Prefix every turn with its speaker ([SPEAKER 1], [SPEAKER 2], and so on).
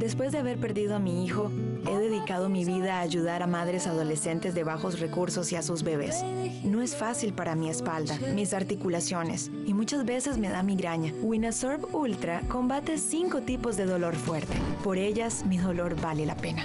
[SPEAKER 1] Después de haber perdido a mi hijo, he dedicado mi vida a ayudar a madres adolescentes de bajos recursos y a sus bebés. No es fácil para mi espalda, mis articulaciones y muchas veces me da migraña. Winasorb Ultra combate cinco tipos de dolor fuerte. Por ellas, mi dolor vale la pena.